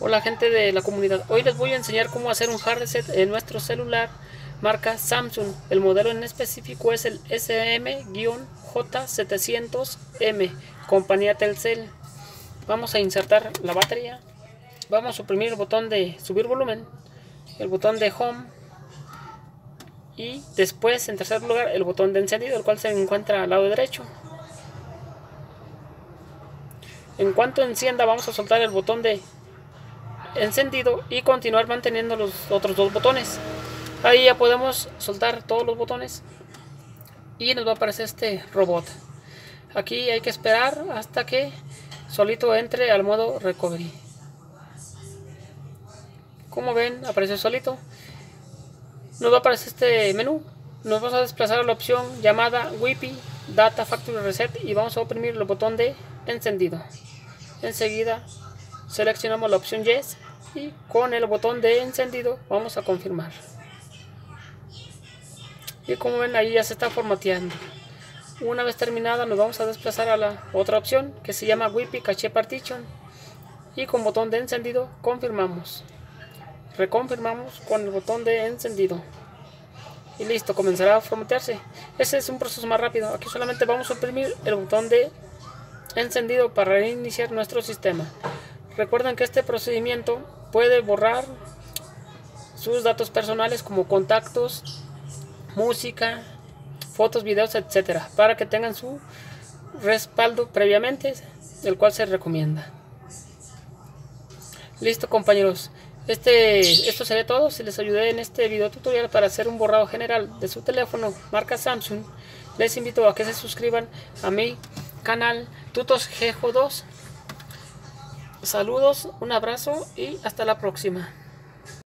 Hola gente de la comunidad, hoy les voy a enseñar cómo hacer un hard reset en nuestro celular marca Samsung. El modelo en específico es el SM-J700M, compañía Telcel. Vamos a insertar la batería, vamos a suprimir el botón de subir volumen, el botón de home y después en tercer lugar el botón de encendido, el cual se encuentra al lado derecho. En cuanto encienda vamos a soltar el botón de encendido y continuar manteniendo los otros dos botones. Ahí ya podemos soltar todos los botones y nos va a aparecer este robot. Aquí hay que esperar hasta que solito entre al modo recovery. Como ven, aparece solito. Nos va a aparecer este menú. Nos vamos a desplazar a la opción llamada WIPI Data Factory Reset y vamos a oprimir el botón de encendido. Enseguida seleccionamos la opción Yes y con el botón de encendido vamos a confirmar. Y como ven ahí ya se está formateando. Una vez terminada nos vamos a desplazar a la otra opción que se llama WIPI Cache Partition y con botón de encendido confirmamos. Reconfirmamos con el botón de encendido. Y listo, comenzará a formatearse. Ese es un proceso más rápido. Aquí solamente vamos a oprimir el botón de encendido para reiniciar nuestro sistema. Recuerden que este procedimiento puede borrar sus datos personales como contactos, música, fotos, videos, etcétera, para que tengan su respaldo previamente, el cual se recomienda. Listo, compañeros. Este, esto sería todo. Si les ayudé en este video tutorial para hacer un borrado general de su teléfono marca Samsung, les invito a que se suscriban a mi canal Tutos Gejo 2 Saludos, un abrazo y hasta la próxima.